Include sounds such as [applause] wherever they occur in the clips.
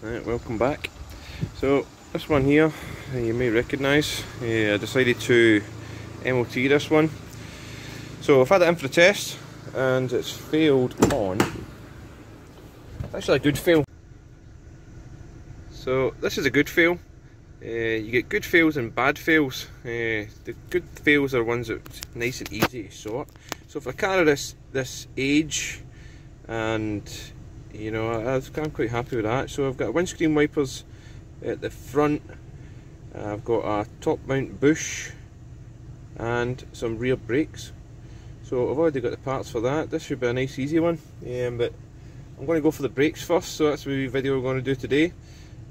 Right, welcome back. So this one here uh, you may recognise. Uh, I decided to MOT this one. So I've had it in for a test and it's failed on. It's actually a good fail. So this is a good fail. Uh, you get good fails and bad fails. Uh, the good fails are ones that's nice and easy to sort. So for a car of this this age and you know I'm quite happy with that. So I've got windscreen wipers at the front. I've got a top mount bush and some rear brakes. So I've already got the parts for that. This should be a nice easy one. Um, but I'm going to go for the brakes first. So that's the video we're going to do today.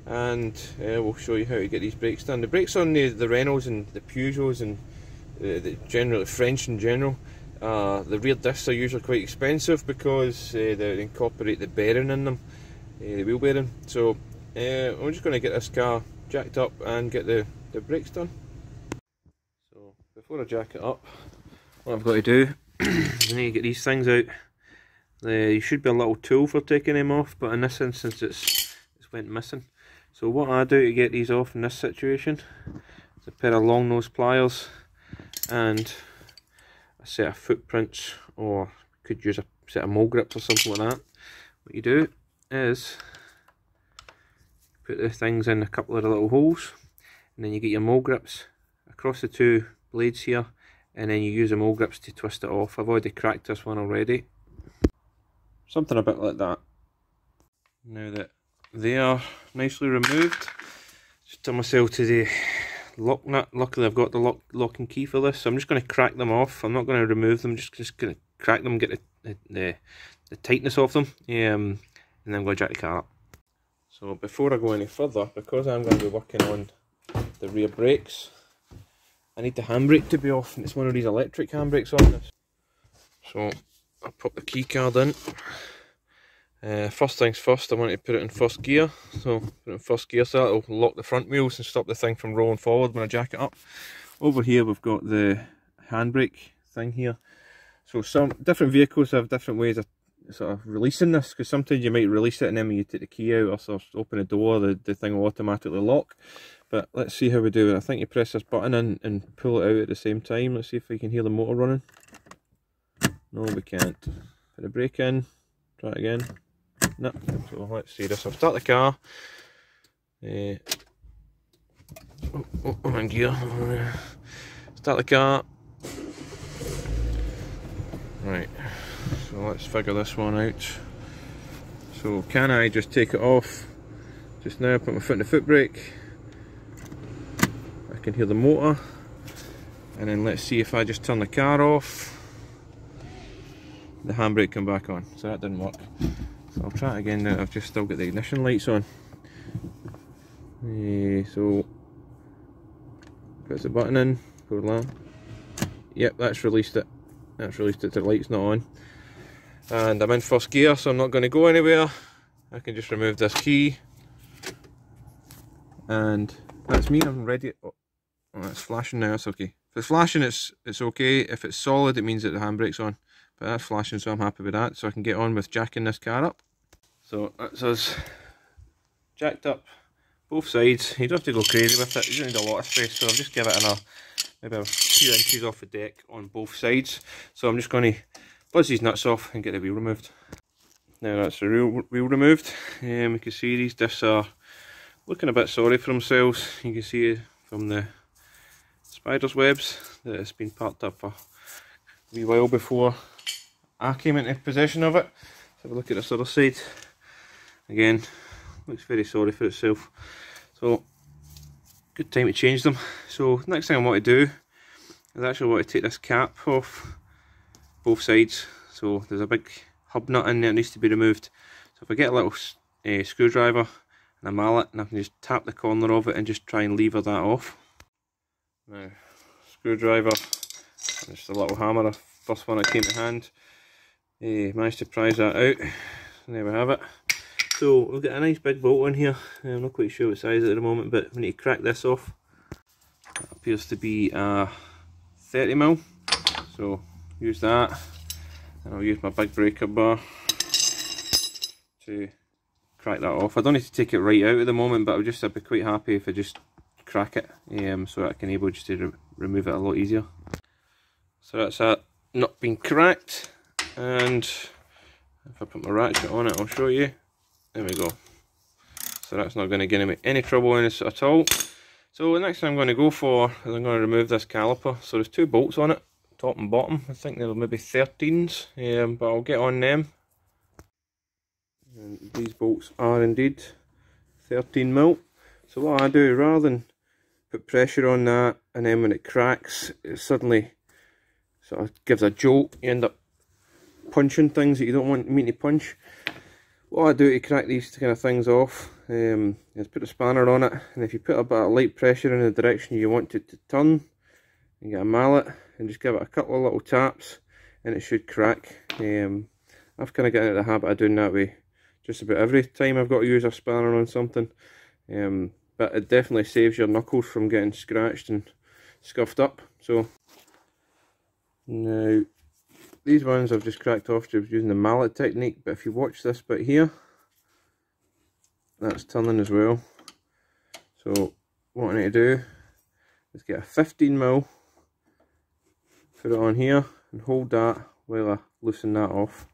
And uh, we'll show you how to get these brakes done. The brakes on the, the Renaults and the Peugeots and uh, the general French in general uh, the rear discs are usually quite expensive because uh, they incorporate the bearing in them, uh, the wheel bearing. So uh, I'm just going to get this car jacked up and get the, the brakes done. So before I jack it up, what I've got to do, [clears throat] I need to get these things out. There should be a little tool for taking them off, but in this instance it's, it's went missing. So what I do to get these off in this situation is a pair of long nose pliers and set of footprints or could use a set of mole grips or something like that. What you do is put the things in a couple of little holes and then you get your mole grips across the two blades here and then you use the mole grips to twist it off. I've already cracked this one already. Something a bit like that. Now that they are nicely removed, just turn myself to the lock nut. Luckily I've got the lock, lock and key for this, so I'm just going to crack them off. I'm not going to remove them, just, just going to crack them, get the, the, the tightness off them, um, and then to jack the car up. So before I go any further, because I'm going to be working on the rear brakes, I need the handbrake to be off, and it's one of these electric handbrakes on this. So I'll put the key card in. Uh, first things first, I want to put it in first gear. So put it in first gear so that'll lock the front wheels and stop the thing from rolling forward when I jack it up. Over here we've got the handbrake thing here. So some different vehicles have different ways of sort of releasing this because sometimes you might release it and then when you take the key out or sort of open the door the, the thing will automatically lock. But let's see how we do it. I think you press this button and pull it out at the same time. Let's see if we can hear the motor running. No we can't. Put the brake in, try it again. No, so let's see this. I'll start the car. Uh, oh, oh, I'm in gear. Start the car. Right, so let's figure this one out. So can I just take it off just now, put my foot in the foot brake. I can hear the motor. And then let's see if I just turn the car off. The handbrake come back on. So that didn't work. So I'll try it again now I've just still got the ignition lights on. Uh, so, press the button in, go along. Yep, that's released it. That's released it, the light's not on. And I'm in first gear, so I'm not going to go anywhere. I can just remove this key. And that's me, I'm ready. Oh, oh it's flashing now, that's okay. If it's flashing, it's, it's okay. If it's solid, it means that the handbrake's on. But that's flashing, so I'm happy with that. So I can get on with jacking this car up. So that's us jacked up both sides. You don't have to go crazy with it, you don't need a lot of space, so I'll just give it a maybe a few inches off the deck on both sides. So I'm just going to buzz these nuts off and get the wheel removed. Now that's the real wheel removed. Um, you can see these discs are looking a bit sorry for themselves. You can see from the spider's webs that it's been parked up for a wee while before I came into possession of it. Let's have a look at this other side. Again, looks very sorry for itself. So, good time to change them. So, next thing I want to do is actually want to take this cap off both sides. So, there's a big hub nut in there that needs to be removed. So, if I get a little uh, screwdriver and a mallet, and I can just tap the corner of it and just try and lever that off. Now, screwdriver, just a little hammer, first one that came to hand. Uh, managed to prise that out. And there we have it. So we've got a nice big bolt in here. I'm not quite sure what size at the moment, but we need to crack this off. That appears to be a 30 mil. So use that, and I'll use my big breaker bar to crack that off. I don't need to take it right out at the moment, but I'll just I'd be quite happy if I just crack it um, so I can able just to re remove it a lot easier. So that's that not been cracked and if I put my ratchet on it I'll show you. There we go. So that's not going to give me any trouble in this at all. So the next thing I'm going to go for is I'm going to remove this caliper. So there's two bolts on it, top and bottom. I think they're maybe 13s, um, but I'll get on them. And these bolts are indeed 13 mil. So what I do, rather than put pressure on that and then when it cracks, it suddenly sort of gives a jolt. You end up punching things that you don't want me to punch. What I do to crack these kind of things off um, is put a spanner on it and if you put a bit of light pressure in the direction you want it to turn, you get a mallet and just give it a couple of little taps and it should crack. Um, I've kind of got into the habit of doing that way just about every time I've got to use a spanner on something. Um, but it definitely saves your knuckles from getting scratched and scuffed up. So now these ones I've just cracked off just using the mallet technique, but if you watch this bit here, that's turning as well. So what I need to do is get a 15 mil, put it on here and hold that while I loosen that off.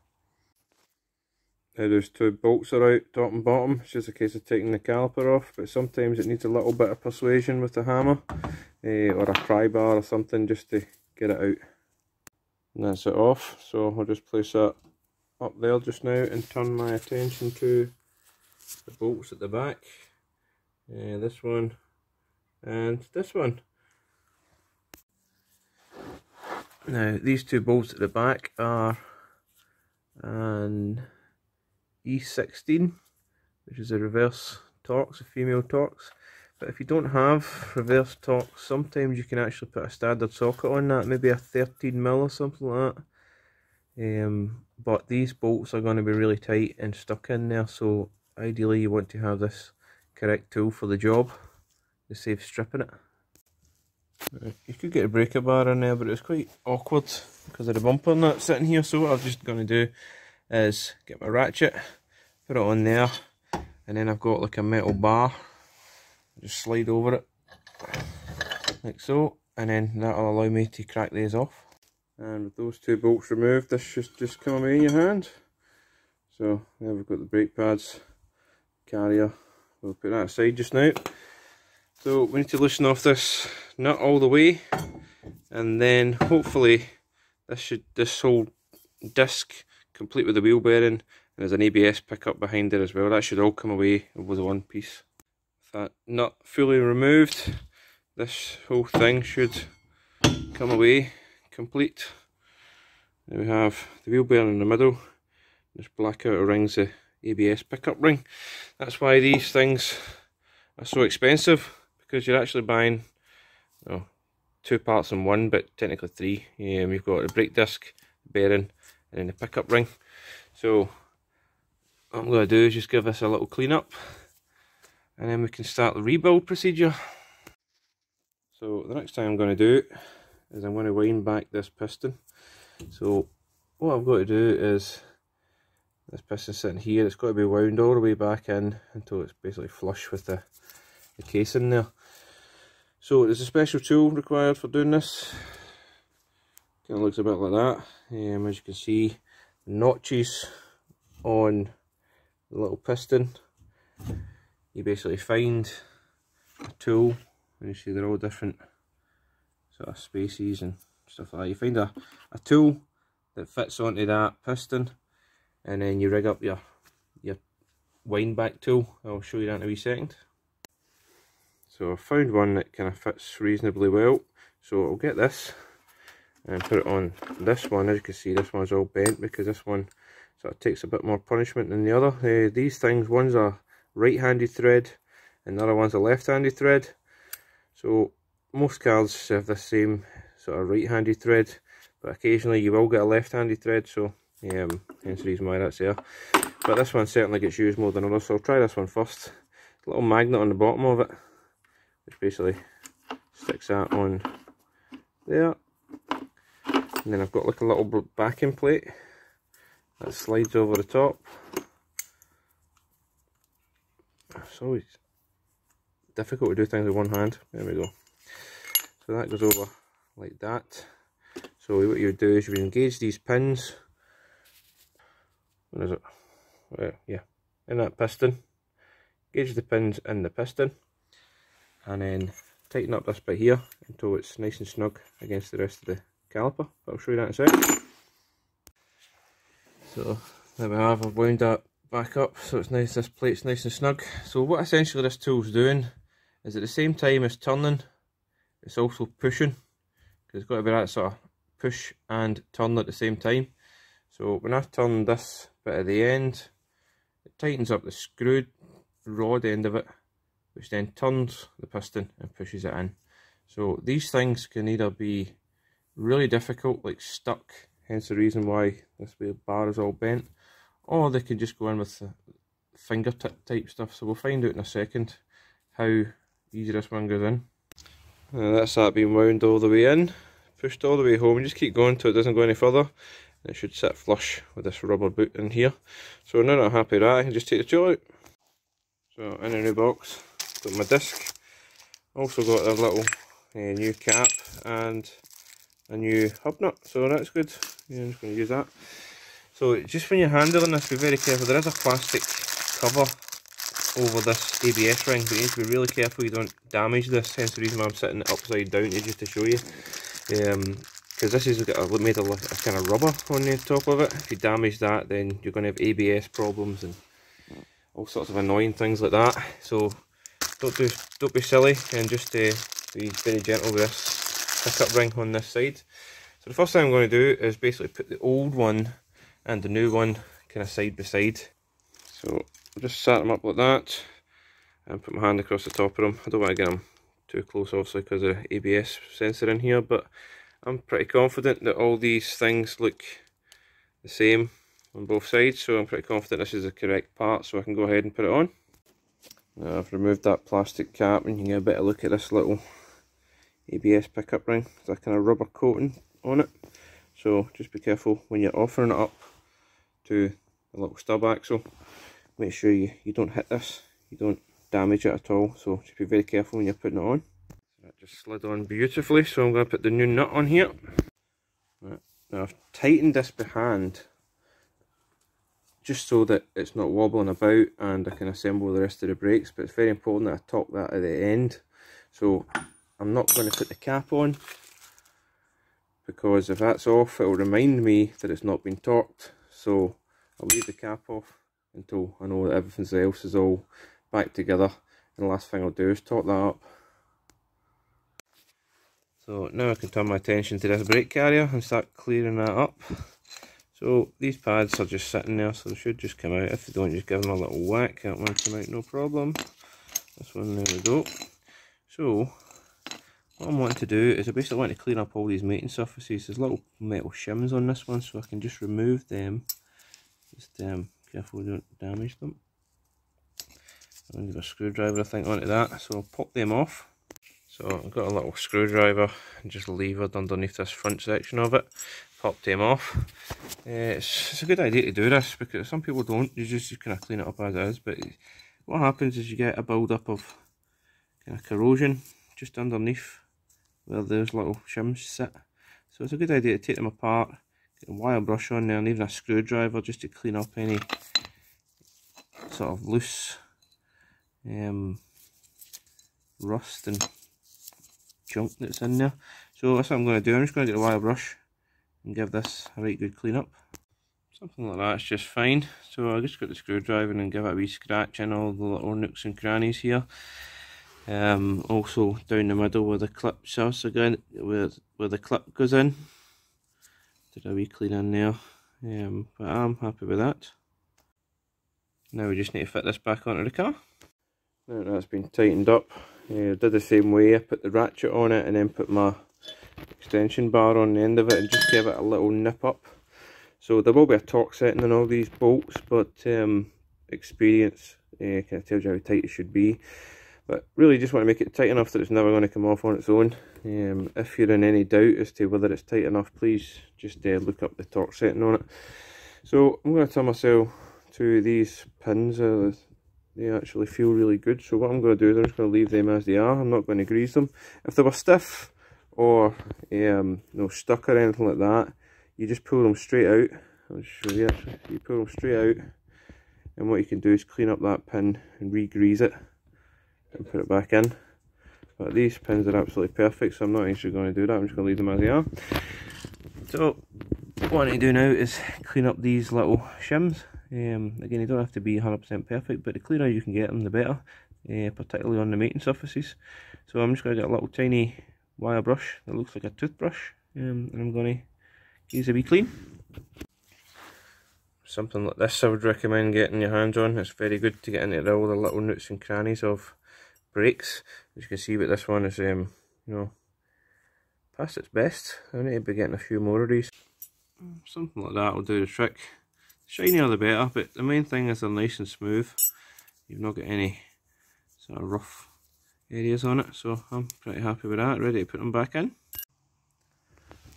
Now there's two bolts are out, top and bottom. It's just a case of taking the caliper off, but sometimes it needs a little bit of persuasion with the hammer, eh, or a pry bar or something just to get it out. And that's it off, so I'll just place that up there just now and turn my attention to the bolts at the back. Uh, this one and this one. Now these two bolts at the back are an E16 which is a reverse Torx, a female Torx. But if you don't have reverse Torx, sometimes you can actually put a standard socket on that, maybe a 13 mil or something like that. Um, but these bolts are going to be really tight and stuck in there, so ideally you want to have this correct tool for the job to save stripping it. You could get a breaker bar in there, but it's quite awkward because of the bumper and that sitting here. So what I'm just going to do is get my ratchet, put it on there, and then I've got like a metal bar. Just slide over it like so, and then that'll allow me to crack these off. And with those two bolts removed, this should just come away in your hand. So there we've got the brake pads, carrier. We'll put that aside just now. So we need to loosen off this nut all the way, and then hopefully this should this whole disc complete with the wheel bearing and there's an ABS pickup behind there as well. That should all come away with one piece. That nut fully removed, this whole thing should come away complete. We have the wheel bearing in the middle. This black outer ring's the ABS pickup ring. That's why these things are so expensive because you're actually buying two parts in one, but technically three. Um, you've got the brake disc, bearing, and then the pickup ring. So what I'm going to do is just give this a little clean up and then we can start the rebuild procedure. So the next thing I'm going to do is I'm going to wind back this piston. So what I've got to do is this piston sitting here, it's got to be wound all the way back in until it's basically flush with the, the casing there. So there's a special tool required for doing this. Kind of looks a bit like that. Um, as you can see, notches on the little piston. You basically find a tool, and you see they're all different sort of spaces and stuff like that. You find a, a tool that fits onto that piston and then you rig up your your wind back tool. I'll show you that in a wee second. So I found one that kind of fits reasonably well. So I'll get this and put it on this one. As you can see, this one's all bent because this one sort of takes a bit more punishment than the other. Uh, these things, one's a right-handed thread and the other one's a left-handed thread. So most cars have the same sort of right-handed thread, but occasionally you will get a left-handed thread, so um, hence the reason why that's there. But this one certainly gets used more than others, so I'll try this one first. A little magnet on the bottom of it, which basically sticks that on there. And then I've got like a little backing plate that slides over the top. It's always difficult to do things with one hand. There we go. So that goes over like that. So what you would do is you would engage these pins. Is it? Uh, yeah, in that piston. Engage the pins in the piston. And then tighten up this bit here until it's nice and snug against the rest of the caliper. But I'll show you that in a sec. So there we have, I've wound that back up so it's nice, this plate's nice and snug. So what essentially this tool's doing is at the same time as turning, it's also pushing. Because it's got to be that sort of push and turn at the same time. So when I turn this bit at the end, it tightens up the screwed rod end of it, which then turns the piston and pushes it in. So these things can either be really difficult, like stuck, hence the reason why this bar is all bent, or they can just go in with the fingertip type stuff. So we'll find out in a second how easy this one goes in. And that's that being wound all the way in, pushed all the way home, just keep going until it doesn't go any further. And it should sit flush with this rubber boot in here. So now that I'm happy with that, I can just take the tool out. So in a new box, got my disc, also got a little uh, new cap and a new hub nut, so that's good. Yeah, I'm just going to use that. So just when you're handling this, be very careful. There is a plastic cover over this ABS ring, but you need to be really careful you don't damage this, hence the reason why I'm sitting it upside down just to show you. Um, because this is got a, made of a kind of rubber on the top of it. If you damage that, then you're going to have ABS problems and all sorts of annoying things like that. So don't do don't be silly and just uh, be very gentle with this pickup ring on this side. So the first thing I'm going to do is basically put the old one and the new one kind of side by side. So I'll just set them up like that and put my hand across the top of them. I don't want to get them too close obviously because of the ABS sensor in here but I'm pretty confident that all these things look the same on both sides so I'm pretty confident this is the correct part so I can go ahead and put it on. Now I've removed that plastic cap and you can get a better look at this little ABS pickup ring. There's a kind of rubber coating on it so just be careful when you're offering it up to the little stub axle make sure you, you don't hit this. You don't damage it at all so just be very careful when you're putting it on. That just slid on beautifully so I'm going to put the new nut on here. Right. now I've tightened this behind just so that it's not wobbling about and I can assemble the rest of the brakes but it's very important that I torque that at the end. So I'm not going to put the cap on because if that's off it will remind me that it's not been torqued so I'll leave the cap off until I know that everything else is all back together and the last thing I'll do is torque that up. So now I can turn my attention to this brake carrier and start clearing that up. So these pads are just sitting there so they should just come out. If they don't just give them a little whack that one come out no problem. This one there we go. So what I'm wanting to do is I basically want to clean up all these mating surfaces. There's little metal shims on this one so I can just remove them. Just um, careful we don't damage them. I'm going to give a screwdriver I think onto that so I'll pop them off. So I've got a little screwdriver and just levered underneath this front section of it. Pop them off. Uh, it's, it's, a good idea to do this because some people don't. You just, kind of clean it up as it is. But what happens is you get a build up of kind of corrosion just underneath where those little shims sit. So it's a good idea to take them apart, get a wire brush on there and even a screwdriver just to clean up any sort of loose um, rust and junk that's in there. So that's what I'm going to do. I'm just going to get a wire brush and give this a right good clean up. Something like that's just fine. So I just got the screwdriver and give it a wee scratch in all the little nooks and crannies here. Um, also down the middle where the clip shells again, where where the clip goes in. Did a wee clean in there, um, but I'm happy with that. Now we just need to fit this back onto the car. Now that's been tightened up, uh, did the same way. I put the ratchet on it and then put my extension bar on the end of it and just give it a little nip up. So there will be a torque setting on all these bolts, but um, experience uh, kind of tells you how tight it should be. But really just want to make it tight enough that it's never going to come off on its own. Um, if you're in any doubt as to whether it's tight enough, please just uh, look up the torque setting on it. So I'm going to turn myself to these pins. Uh, they actually feel really good. So what I'm going to do is I'm just going to leave them as they are. I'm not going to grease them. If they were stiff or um, no stuck or anything like that, you just pull them straight out. I'll show you. You pull them straight out and what you can do is clean up that pin and re-grease it and put it back in. But these pins are absolutely perfect so I'm not actually going to do that. I'm just going to leave them as they are. So what I need to do now is clean up these little shims um, again, you don't have to be 100% perfect, but the cleaner you can get them, the better, uh, particularly on the mating surfaces. So I'm just going to get a little tiny wire brush that looks like a toothbrush, um, and I'm going to use a wee clean. Something like this I would recommend getting your hands on. It's very good to get into all the little nooks and crannies of brakes. As you can see, but this one is, um, you know, past its best. I need to be getting a few more of these. Something like that will do the trick shinier the better but the main thing is they're nice and smooth you've not got any sort of rough areas on it so I'm pretty happy with that ready to put them back in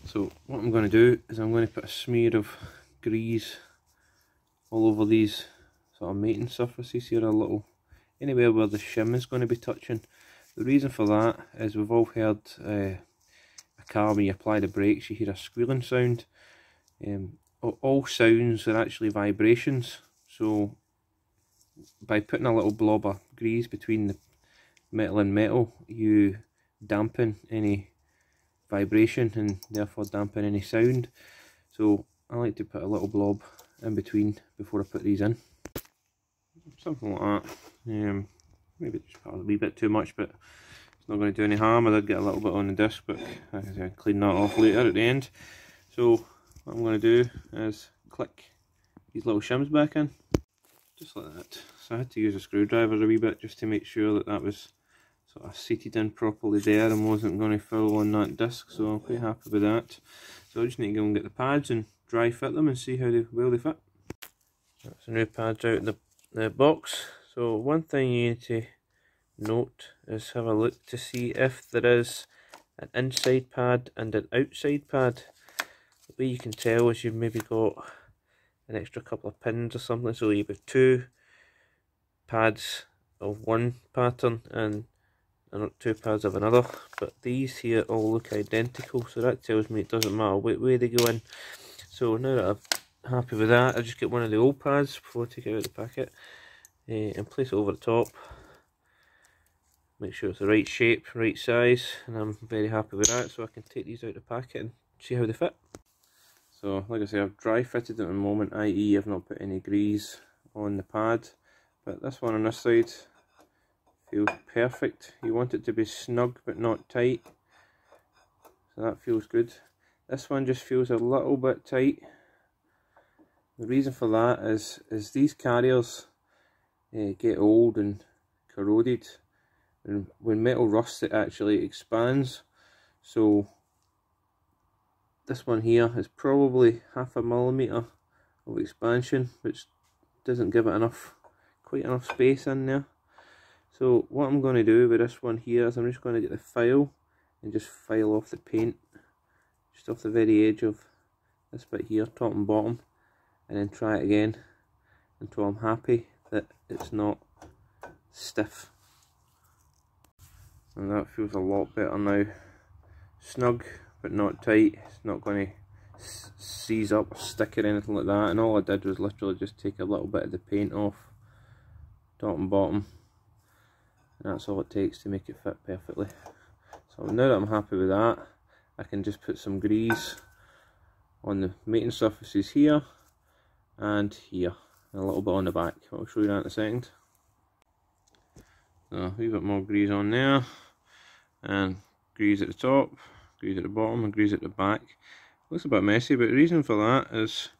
so what I'm going to do is I'm going to put a smear of grease all over these sort of mating surfaces here a little anywhere where the shim is going to be touching. The reason for that is we've all heard uh, a car when you apply the brakes you hear a squealing sound. Um, all sounds are actually vibrations. So by putting a little blob of grease between the metal and metal you dampen any vibration and therefore dampen any sound. So I like to put a little blob in between before I put these in something like that um, maybe just a wee bit too much but it's not going to do any harm. I did get a little bit on the disc but I can clean that off later at the end. So what I'm going to do is click these little shims back in. Just like that. So I had to use a screwdriver a wee bit just to make sure that that was sort of seated in properly there and wasn't going to fall on that disc so I'm quite happy with that. So I just need to go and get the pads and dry fit them and see how they, well they fit. That's the new pads out the, the box. So one thing you need to note is have a look to see if there is an inside pad and an outside pad. The way you can tell is you've maybe got an extra couple of pins or something. So you've got two pads of one pattern and uh, not two pads of another but these here all look identical. So that tells me it doesn't matter where, where they go in. So now that I'm happy with that. I just get one of the old pads before I take it out of the packet uh, and place it over the top. Make sure it's the right shape right size and I'm very happy with that so I can take these out of the packet and see how they fit. So like I say I've dry fitted it at the moment i.e. I've not put any grease on the pad but this one on this side feels perfect. You want it to be snug but not tight so that feels good. This one just feels a little bit tight the reason for that is is these carriers uh, get old and corroded and when metal rusts it actually expands. So this one here is probably half a millimeter of expansion which doesn't give it enough quite enough space in there. So what I'm going to do with this one here is I'm just going to get the file and just file off the paint just off the very edge of this bit here top and bottom and then try it again until I'm happy that it's not stiff and that feels a lot better now snug but not tight. It's not going to seize up or stick or anything like that. And all I did was literally just take a little bit of the paint off, top and bottom. And that's all it takes to make it fit perfectly. So now that I'm happy with that, I can just put some grease on the mating surfaces here and here. A little bit on the back. I'll show you that in a second. So a wee bit more grease on there and grease at the top grease at the bottom and grease at the back. Looks a bit messy, but the reason for that is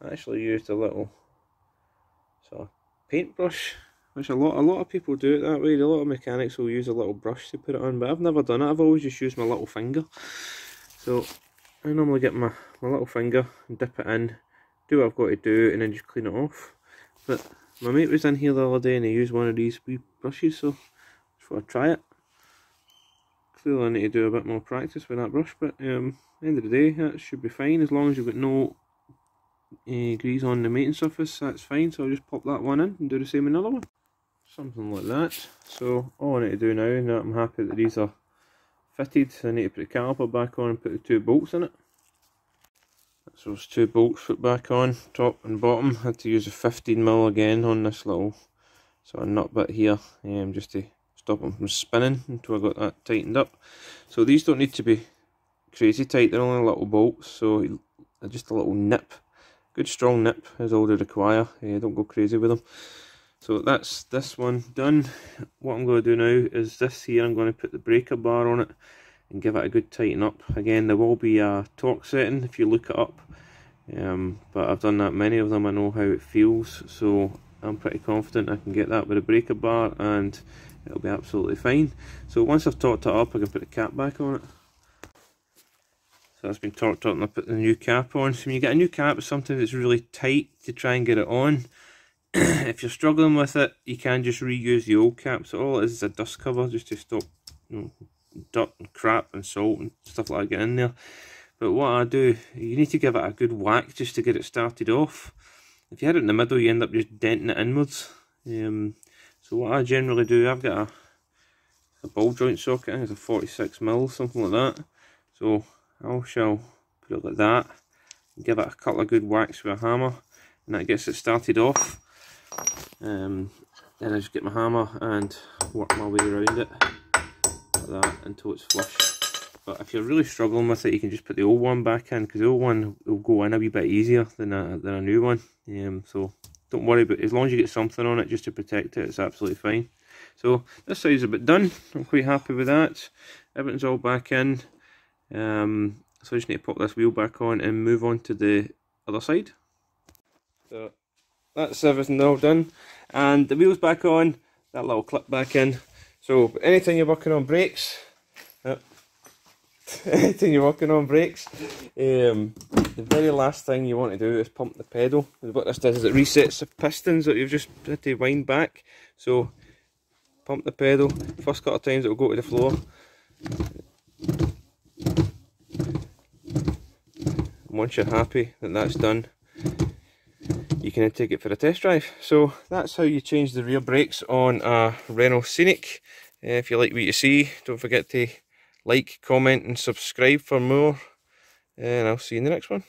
I actually used a little sort of paintbrush, which a lot a lot of people do it that way. A lot of mechanics will use a little brush to put it on, but I've never done it. I've always just used my little finger. So I normally get my, my little finger and dip it in, do what I've got to do, and then just clean it off. But my mate was in here the other day and he used one of these wee brushes, so I thought I'd try it. Still I need to do a bit more practice with that brush, but um, end of the day, that should be fine as long as you've got no uh, grease on the mating surface, that's fine. So I'll just pop that one in and do the same another one. something like that. So all I need to do now, now I'm happy that these are fitted, I need to put the caliper back on and put the two bolts in it. That's those two bolts put back on, top and bottom. had to use a 15mm again on this little sort of nut bit here, um, just to stop them from spinning until I got that tightened up. So these don't need to be crazy tight, they're only little bolts, so just a little nip. Good strong nip is all they require, uh, don't go crazy with them. So that's this one done. What I'm going to do now is this here, I'm going to put the breaker bar on it and give it a good tighten up. Again, there will be a torque setting if you look it up. Um, but I've done that many of them, I know how it feels, so I'm pretty confident I can get that with a breaker bar and it'll be absolutely fine. So once I've torqued it up, I can put the cap back on it. So that's been torqued up and I put the new cap on. So when you get a new cap, sometimes it's really tight to try and get it on. [clears throat] if you're struggling with it, you can just reuse the old cap. So all it is is a dust cover just to stop you know, dirt and crap and salt and stuff like that get in there. But what I do, you need to give it a good whack just to get it started off. If you hit it in the middle, you end up just denting it inwards. Um, so what I generally do, I've got a, a ball joint socket, I think it's a 46 mil, something like that. So I shall put it like that, give it a couple of good whacks with a hammer, and that gets it started off. Um, then I just get my hammer and work my way around it like that until it's flush. But if you're really struggling with it, you can just put the old one back in because the old one will go in a wee bit easier than a, than a new one. Um, so don't worry, but as long as you get something on it just to protect it, it's absolutely fine. So this side's a bit done. I'm quite happy with that. Everything's all back in. Um, so I just need to pop this wheel back on and move on to the other side. So that's everything all done and the wheels back on that little clip back in so anything you're working on brakes uh, [laughs] anything you're working on brakes um, the very last thing you want to do is pump the pedal. What this does is it resets the pistons that you've just had to wind back. So pump the pedal. First couple of times it will go to the floor. Once you're happy that that's done you can take it for a test drive. So that's how you change the rear brakes on a Renault Scenic. Uh, if you like what you see, don't forget to like, comment and subscribe for more. And I'll see you in the next one.